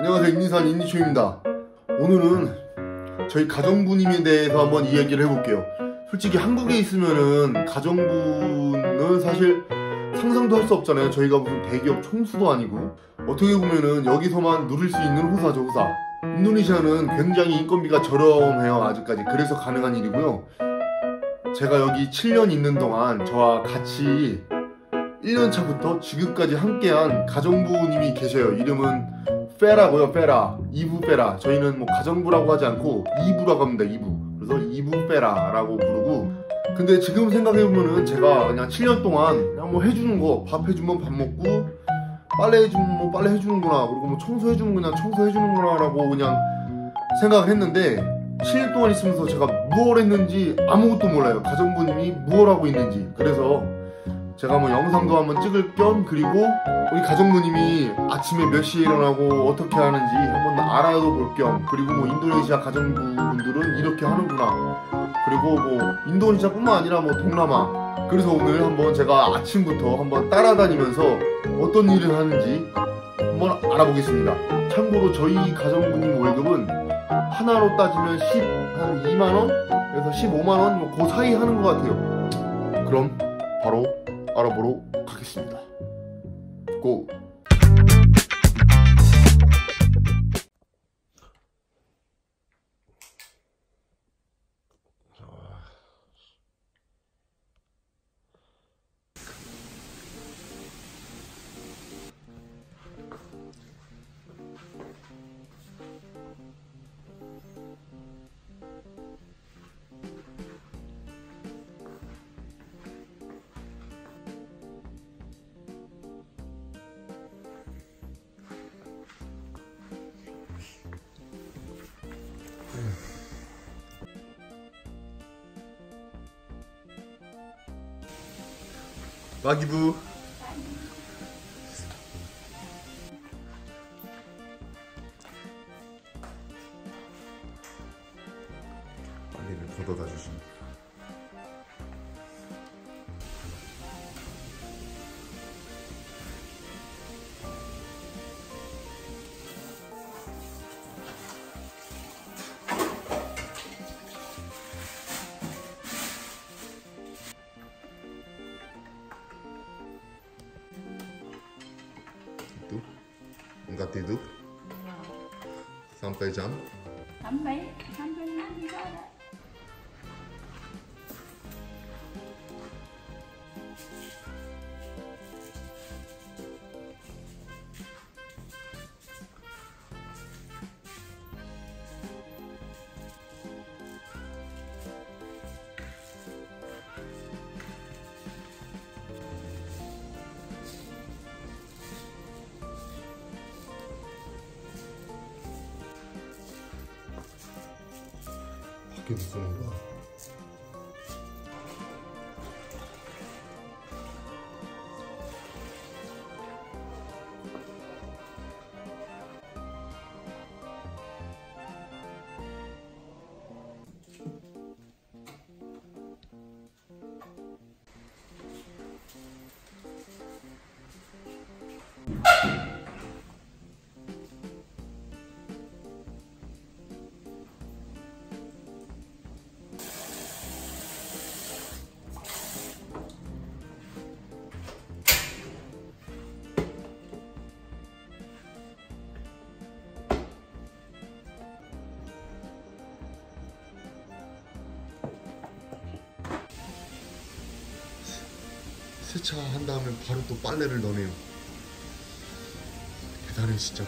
안녕하세요 인니산 인니쇼입니다. 오늘은 저희 가정부님에 대해서 한번 이야기를 해볼게요. 솔직히 한국에 있으면은 가정부는 사실 상상도 할 수 없잖아요. 저희가 무슨 대기업 총수도 아니고. 어떻게 보면은 여기서만 누릴 수 있는 호사죠 호사. 인도네시아는 굉장히 인건비가 저렴해요 아직까지. 그래서 가능한 일이고요. 제가 여기 7년 있는 동안 저와 같이 1년 차부터 지금까지 함께한 가정부님이 계셔요. 이름은 페라고요, 페라. 이부 페라. 저희는 뭐 가정부라고 하지 않고 이부라고 합니다, 이부. 그래서 이부 페라라고 부르고. 근데 지금 생각해보면은 제가 그냥 7년 동안 그냥 뭐 해주는 거, 밥 해주면 밥 먹고, 빨래 해주면 뭐 빨래 해주는구나. 그리고 뭐 청소해주면 그냥 청소해주는구나. 라고 그냥 생각을 했는데, 7년 동안 있으면서 제가 무엇 했는지 아무것도 몰라요. 가정부님이 무엇 하고 있는지. 그래서 제가 뭐 영상도 한번 찍을 겸 그리고 우리 가정부님이 아침에 몇 시에 일어나고 어떻게 하는지 한번 알아도 볼 겸 그리고 뭐 인도네시아 가정부분들은 이렇게 하는구나. 그리고 뭐 인도네시아뿐만 아니라 뭐 동남아. 그래서 오늘 한번 제가 아침부터 한번 따라다니면서 어떤 일을 하는지 한번 알아보겠습니다. 참고로 저희 가정부님 월급은 하나로 따지면 10, 한 2만원? 에서 15만원 뭐 그 사이 하는 것 같아요. 그럼 바로 알아보러 가겠습니다. 고! 마기부. 빨리를 걷어다 주신 angkat itu. Sampai jam? Sampai sampai 밖에서 세차한 다음에 바로 또 빨래를 넣네요. 대단해 진짜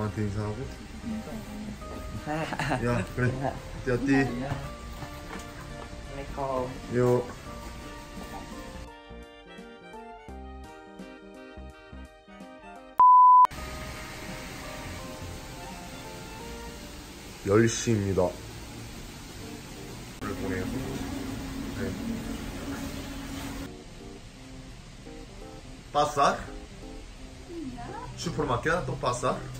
나한테 인사하고. 야, 그래. 띠띠. Assalamualaikum. 요. 열시입니다 보내요. 네. Pasar? Pagi sana.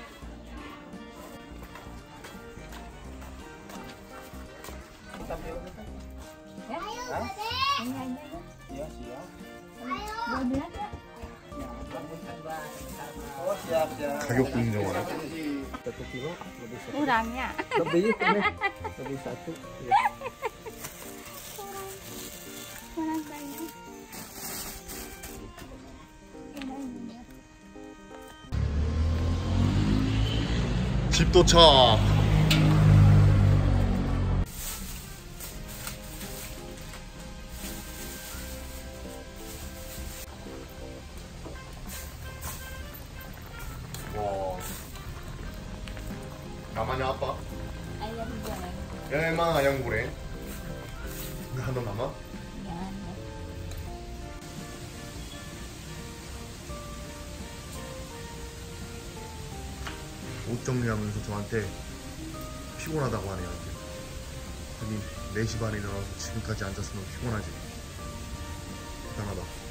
Oh. 가격 인정하네. Satu kilo lebih satu. Kurangnya. Lebih itu nih. Lebih satu. Ya. Kurang banyak. Ini aja. 집 도착. Emang ayam goreng. Nggak ada nama? Ya, ya. 옷 정리하면서 저한테 피곤하다고 하네요. 아니 4시 반에 일어나서 지금까지 앉았으면 피곤하지. 대단하다.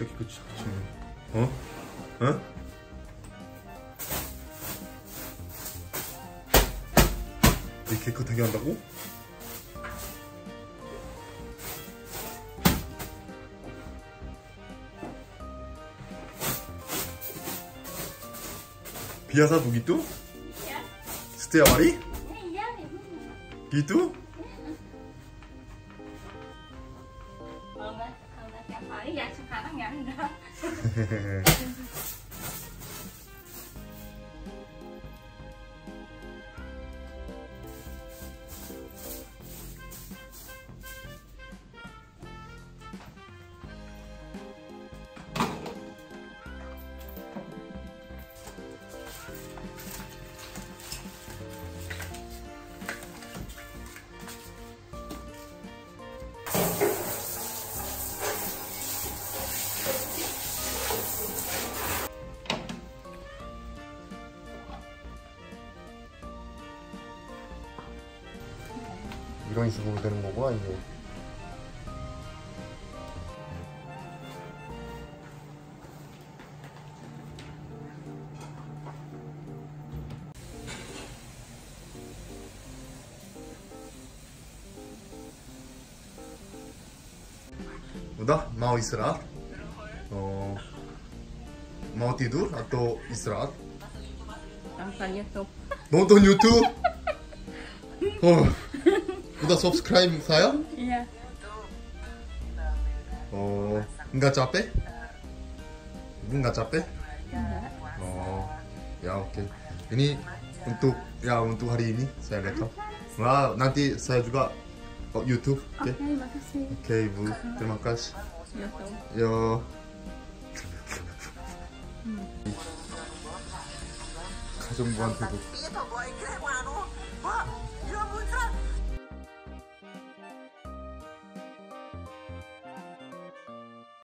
진짜 깨끗이 닦으시네. 어? 어? 이렇게 깨끗하게 한다고? Iya, ibu. Gitu? Kalau Hehehehe 이런 식으로 되는 거구나 이게. Udah mau istirahat? Oh, mau tidur atau istirahat? Nonton YouTube. nonton YouTube? Oh, udah subscribe. Oh, nggak capek? Ibu nggak capek? Enggak. Oh, ya oke. Ini untuk ya untuk hari ini saya rekam. Wah, nanti saya juga oh, YouTube. Oke, Oke, makasih. oke ibu, terima kasih. Yo. 가정부한테도